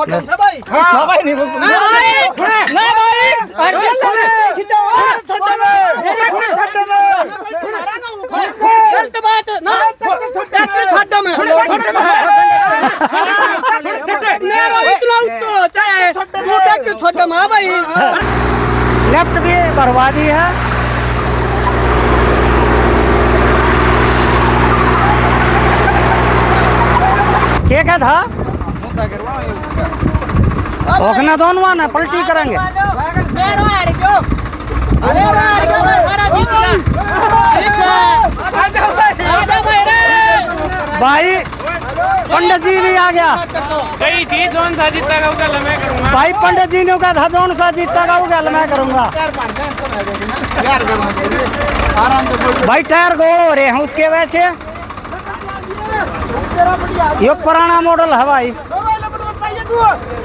छोटा सा भाई। ना भाई नहीं बोल ना भाई ना भाई अरे सुने। खिंचो छोटा में छोटा में गलत बात। ना। ट्रैक्टर छोटा में छोटा में मेरा इतना उत्तो चाहे तू ट्रैक्टर छोटा में हाँ भाई। लेफ़्ट भी भरवा दी है। क्या क्या था? ओखना दोनों ना पलटी करेंगे। जीत भाई पंडित जी भी आ गया। कई चीज़ कौन सा जीता का मैं करूँगा। भाई पंडित जी ने कहा था जोन सा वो गल मैं करूँगा। भाई टायर गोल हो रहे हैं उसके वैसे। ये पुराना मॉडल है भाई।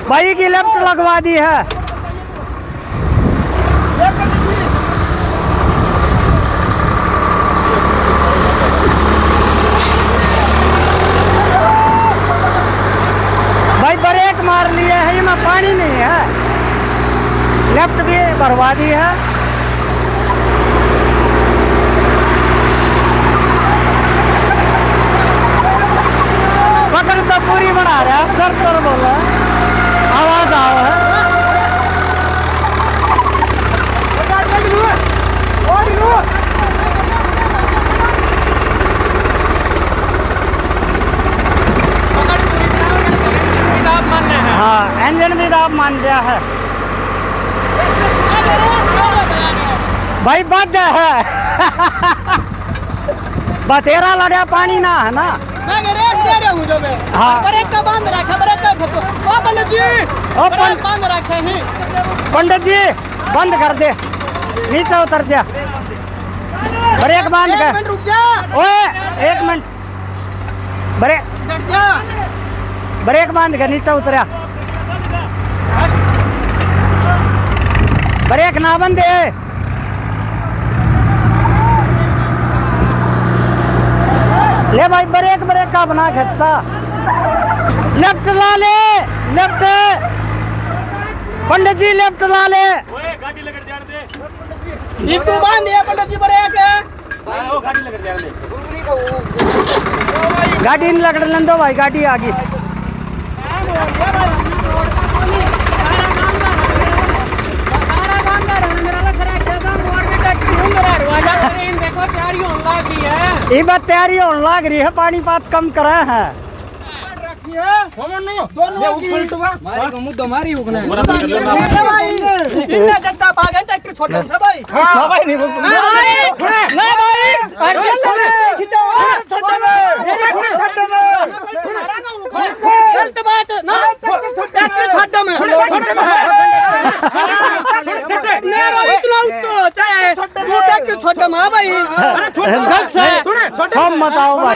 भाई की लेफ़्ट लगवा दी है। भाई, ब्रेक मार लिए है इसमें पानी नहीं है। लेफ़्ट भी भरवा दी है। पकड़ तो पूरी बना रहा है, सर सर बोल रहा है। है है हाँ इंजन भी दाब मान गया है। भाई बद है। बतेरा लड़ा पानी ना है ना। मैं रेस दे रहा हूँ जो मैं। हाँ। ब्रेक का बाँध रखा ब्रेक का जी! ब्रेक पंडित- रखे हैं। पंडित जी बंद कर दे। नीचे उतर जा। ब्रेक बाँध कर। रुक जा। ओए एक मिनट। ब्रेक ब्रेक बाँध कर नीचे उतरा। ब्रेक ना बंदे ले भाई ब्रेक ब्रेक का बना खेता लेफ़्ट ला ले लेफ़्ट पंडित जी लेफ़्ट ला ले। ओए गाड़ी लग जाने दे ये तू बाँध दिया पंडित जी ब्रेक ओ गाड़ी लग जाने दे गाड़ी नहीं लकड़ लें दो भाई गाड़ी आ गई। सारा बाँध रहा है मेरा लग रहा है कि हम और भी टैक्सी घूम रहा है वाजा ट्रेन देखो तैयारी होने लगी है ये बात तैयारी होने लग रही है हैं इतना जनता भागे ट्रैक्टर छोटा सा भाई ना भाई नहीं बोल ना भाई ना भाई अरे सुने खिंचो छोटा में छोटा में गलत बात ना ट्रैक्टर छोटा में छोटा में मेरा इतना उत्तो चाहे तू ट्रैक्टर छोटा में हाँ भाई गलत से सब बताओ भाई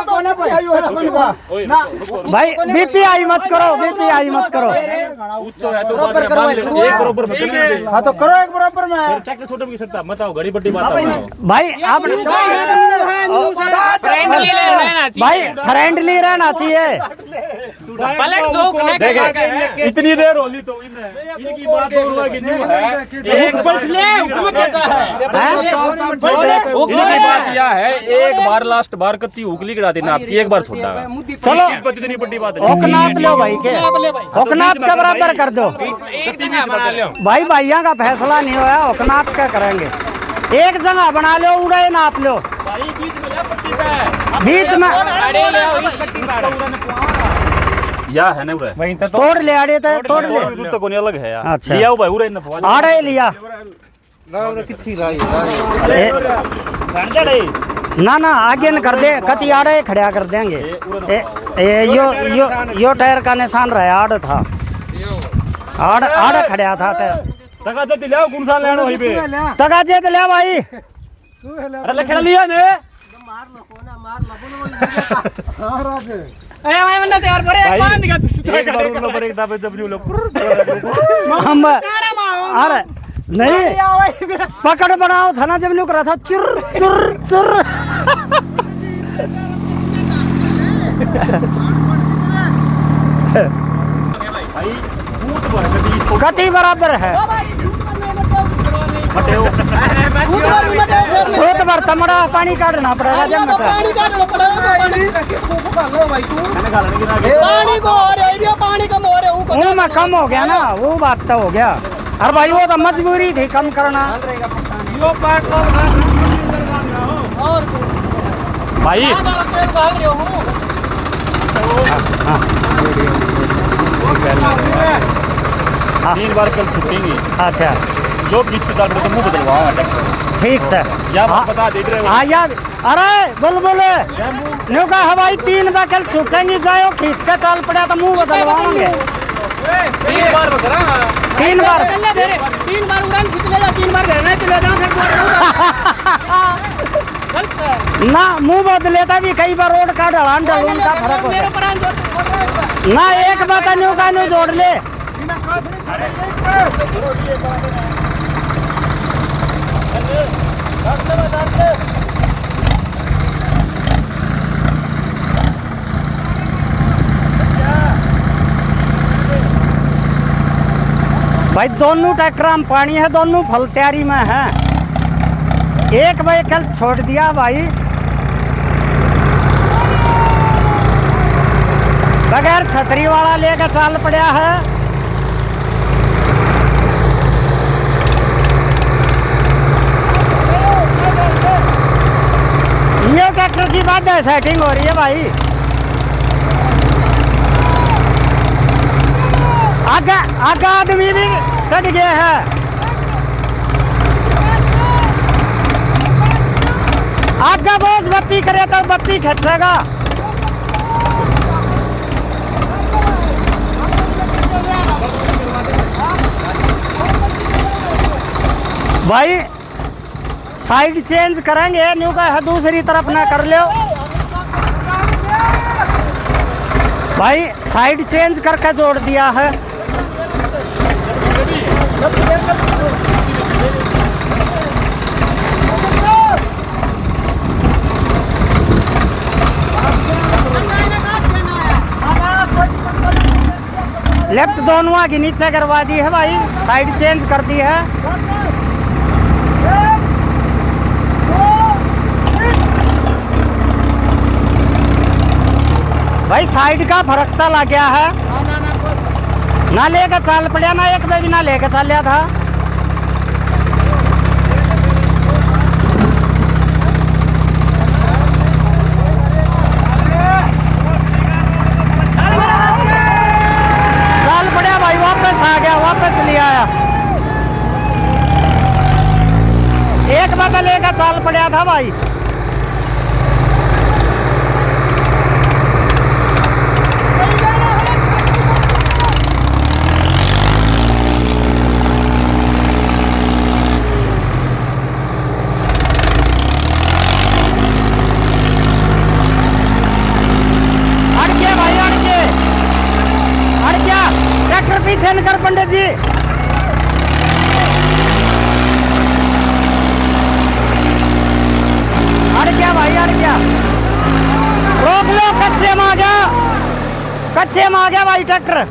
का भाई बीपीआई मत करो बीपीआई मत करो बराबर करवा एक बराबर मत करने दे हाँ तो करो एक बराबर में ट्रैक्टर छोटे में सकता मत आओ घड़ी बड्डी बात भाई आप फ्रेंडली रहना भाई फ्रेंडली रहना चाहिए पलट दो देखे इतनी देर होली तो इनकी बात और कि नहीं है एक हुक्म कहता है इनकी बात यह है एक बार लास्ट बार कत्ती उगली गिरा देना आपकी एक बार छोड़ा चलो। इतनी बड़ी बात नहीं लो भाई के। ओकनाथ के बराबर कर दो। भाई भाइयों का फैसला नहीं होया ओक नाप के करेंगे? एक जगह बना लो उड़े नाप लो। बीच में या है ना वहीं तो तोड़ ले आड़े तो तोड़ ले। दूध तो कोनी अलग है यार अच्छा। लिया भाई उरे न आड़े लिया। ए, ना ना आगे न कर दे कति आड़े खड़ा कर देंगे। ए, ए, यो यो यो टायर का निशान रहा आड़ था। आड़ आड़ खड़ा था टायर। तका कौन सा लेनो तका जे ले भाई। अरे लखड़ा लिया ने। अरे भाई मैंने तैयार करे एक बाँध का एक बार उन पर एक दाबे जब न्यू लोग हम अरे नहीं। पकड़ बनाओ था ना जब लोग रहा था। चुर चुर चुर। कति बराबर है। सोत भर तमड़ा पानी काटना पड़ेगा जब मटा पानी काटना पड़ेगा के पानी। को हो रहा है पानी कम हो रहा है वो में कम हो। गया ना वो बात तो हो गया। अरे भाई वो तो मजबूरी थी कम करना। और भाई। भाग रहे हूँ। तीन बार कल छुटेंगे अच्छा। जो बीच रहे तो मुँह बदलवाओ ठीक सर। या हाँ। बात बता दे रहे हाँ। यार। अरे बोल बोले। न्यू का हवाई तीन बकल छूटेंगी जाओ खींच के चाल पड़ा तो मुँह बार बकरा तीन बार। तीन बार उड़ान खींच ले जा तीन बार घर चले जाओ फिर ना मुँह बदलेता भी कई बार रोड का ढलान ढलून का फ़र्क होता। ना एक बात न्यू का न्यू जोड़ ले। भाई, दोनों ट्रैक्टर में पानी है, दोनों फल तैयारी में है। एक भाई कल छोड़ दिया भाई। बगैर छतरी वाला लेकर चाल पड़ा है। ये ट्रैक्टर की बात है सेटिंग हो रही है भाई। आगे आदमी भी चढ़ गए है। आगे बहुत बत्ती करे तो बत्ती खींचेगा। भाई साइड चेंज करेंगे न्यू का है, दूसरी तरफ़ ना कर लो। भाई साइड चेंज करके जोड़ दिया है। लेफ़्ट दोनों आगे नीचे करवा दी है भाई। साइड चेंज कर दी है। भाई, साइड का फरकता लग गया है। ना लेकर चाल पड़ा ना एक बेबी ना लेकर चल लिया था। आया। एक बता लेकर चाल पड़ा था भाई हट गया भाई हट गए हट गया ट्रैक्टर पीछे न कर पंडित जी हट गया भाई हट गया रोक लो कच्चे में आ गया कच्चे में आ गया भाई ट्रैक्टर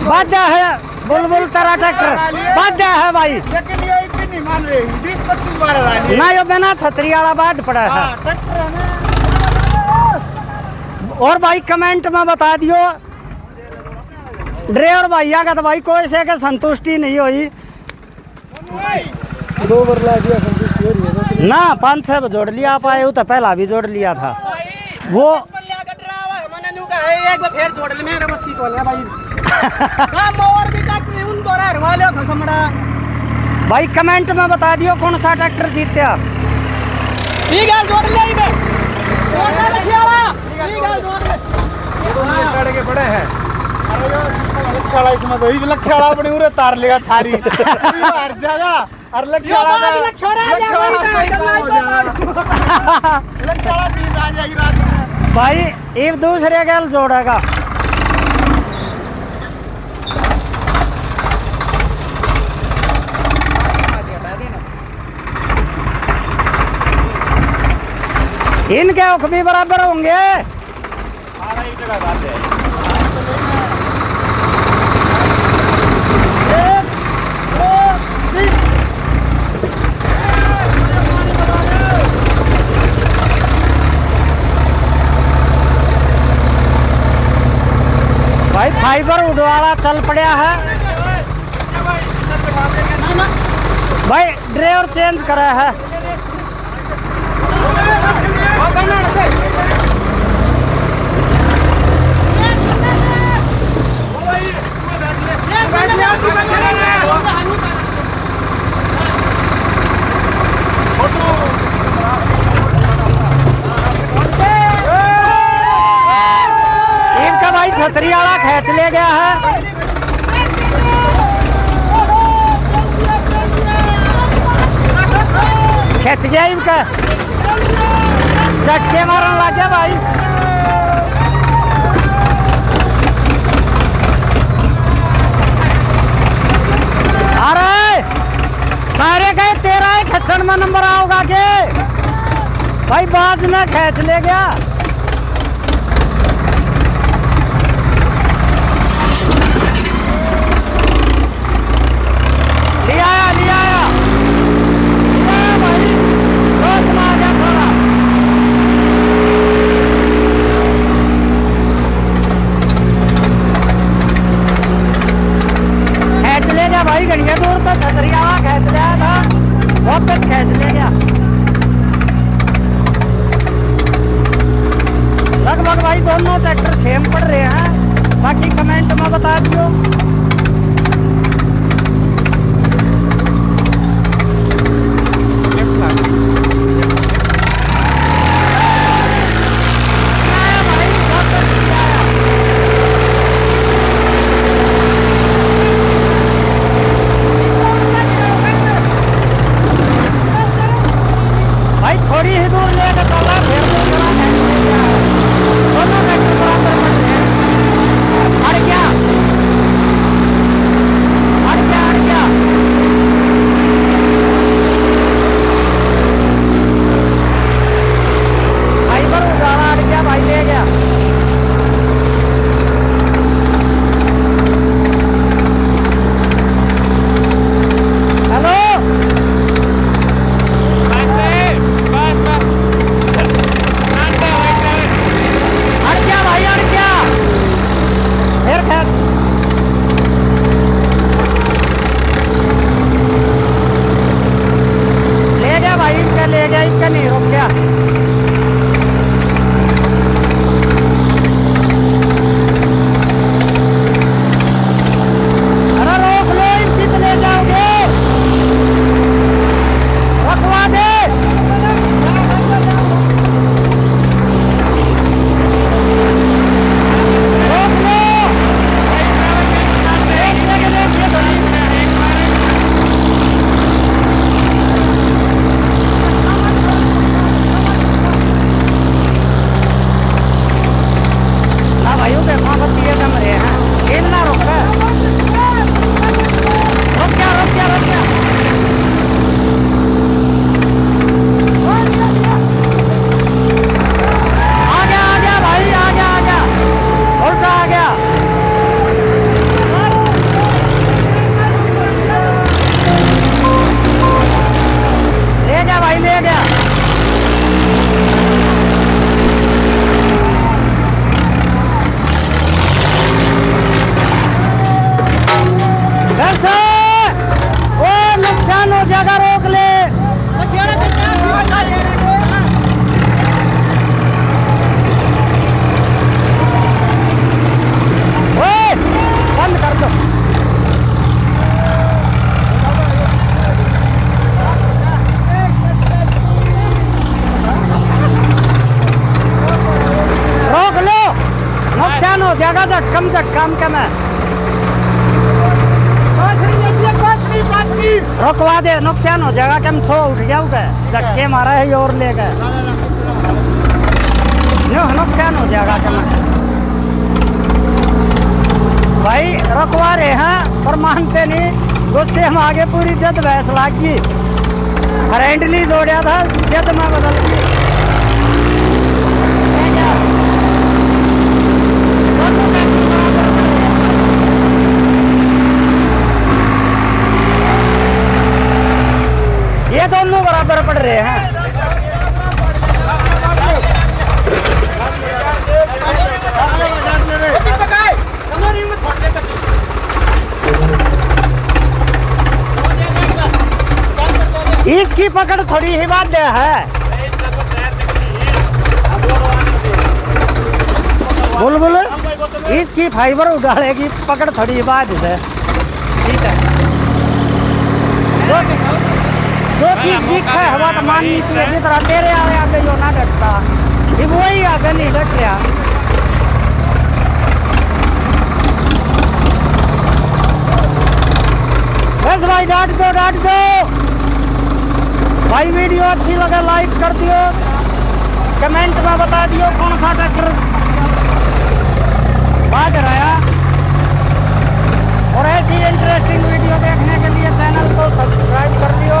बाध्य है बुलबुल तेरा ट्रैक्टर बाध्य है भाई। लेकिन ये भी नहीं मान रहे बीस पच्चीस बार आ ना यो बिना छतरी वाला बाढ़ पड़ा है। है और भाई कमेंट में बता दियो। ड्राइवर भैया का तो भाई कोई से संतुष्टि नहीं हुई। दो बार ला दिया संतुष्टि हो रही है ना पाँच छह जोड़ लिया आप आए हो तो पहला भी जोड़ लिया था। वो एक बार फिर जोड़ ले मेरे बस की तो ले भाई कमेंट में बता दियो कौन सा ट्रैक्टर जीतया ठीक है जोड़ ले ठीक है। जोड़ ले के पड़े हैं अरे यो जिसको लखियाला इसमें तो ही लखियाला अपनी उरे तार लेगा सारी। हर जगह भाई एक दूसरे गल जोड़ेगा। इनके हुक्म भी बराबर होंगे। जगह बात है। भाई फाइबर उडवाला चल पड़ा है। भाई ड्राइवर चेंज करा है इनका भाई छतरी वाला ले गया है। खींच गया इनका। झटके मारने लग गया भाई। अरे, सारे कहे तेरा ही खच्चर में नंबर आओगा के भाई बाज में खींच ले गया लिया आया लिया आया लिया आया भाई रोज में आ गया थोड़ा खींच ले गया भाई घड़िया दूर तक छतरिया हुआ खींच लिया था वापस खेच ले गया। लगभग भाई दोनों ट्रैक्टर सेम पड़ रहे हैं। बाकी कमेंट में बता दियो भाई थोड़ी ही दूर लेकर चला फिर दूसरा ट्रैक्टर ले गया है। दोनों ट्रैक्टर बराबर पड़ रहे हैं अड़ गया अड़ गया अड़ गया भाई पर उजाला अड़ गया भाई ले गया हेलो अड़ गया भाई अड़ गया फिर खैर ले गया भाई इनका ले गया इनका नहीं रुक गया अरे रोक लो इनकी तो ले जाओगे रखवा दे रोक लो देख लेके देखिए तो ना भाइयों के वहाँ पर रहे हैं खेल ना रोक है। रुक नुकसान हो जाएगा रोक ले ओए, बंद कर दो रोक लो नुकसान हो जाएगा झटकम झटकम के में रोकवा दे नुकसान हो जाएगा कि हम छो उठ गया धक्के मारा है और ले गए नुकसान हो जाएगा क्या भाई रोकवा रहे हैं पर मानते नहीं गुस्से हम आगे पूरी जद बहस लागी फ्रेंडली जोड़िया था जद में बदल गई बराबर पड़ रहे हैं। इसकी पकड़ थोड़ी ही बात है। बोल इसकी फाइबर उगाड़ेगी पकड़ थोड़ी ही बात है। ठीक है। चीज़ दिख है हवा तो माननी चाहिए जिस तरह तेरे आवे आगे जो ना डटता। ये वही आगे नहीं डट रहा बस भाई डांट दो डांट दो। भाई वीडियो अच्छी लगे लाइक कर दियो। कमेंट में बता दियो कौन सा ट्रैक्टर बाज रहा और ऐसी इंटरेस्टिंग वीडियो देखने के लिए चैनल को सब्सक्राइब कर लियो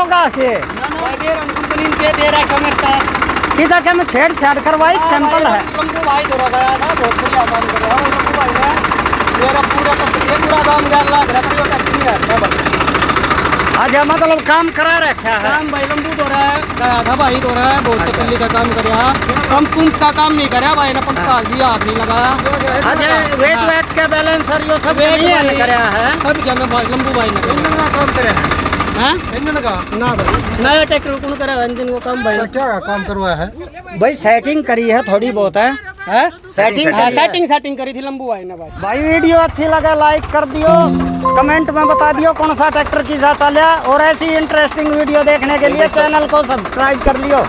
डेमो का? किधर के में छेड़छाड़ करवाई सैंपल है। बहुत बढ़िया काम कर रहा हूँ लंबू भाई ने मेरा पूरा का पूरा दाम ग्यारह लाख रहा पूरा टेस्टिंग है? अच्छा मतलब काम करा रखा है काम भाई लंबू दो रहा है गया था भाई दो रहा है बहुत तसल्ली का काम कर रहा हम पंप का काम नहीं कर भाई ने पंप का दिया हाथ नहीं लगाया अच्छा वेट वेट के बैलेंसर यो सब वेट नहीं भाई, कराया है। सब क्या मैं भाई लंबू भाई ने काम करे हैं। ना भाई नया ट्रैक्टर कौन करा इंजन को काम भाई। क्या काम करवाया है? भाई सेटिंग करी है थोड़ी बहुत है। हैं? सेटिंग हाँ, सेटिंग सेटिंग करी थी लंबू आई ना भाई। भाई वीडियो अच्छी लगा लाइक कर दियो। कमेंट में बता दियो कौन सा ट्रैक्टर की जाता लिया। और ऐसी इंटरेस्टिंग वीडियो देखने के लिए चैनल को सब्सक्राइब कर लियो।